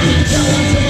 Don't